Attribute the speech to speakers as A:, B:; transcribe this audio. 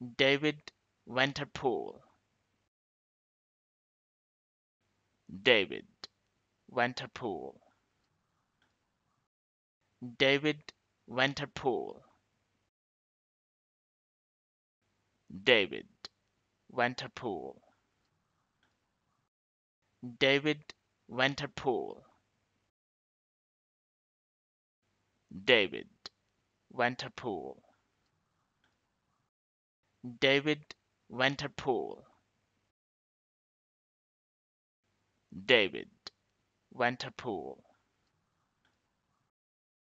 A: David Winterpool. David Winterpool. David Winterpool. David Winterpool. David Winterpool. David Winterpool David Winterpool. David Winterpool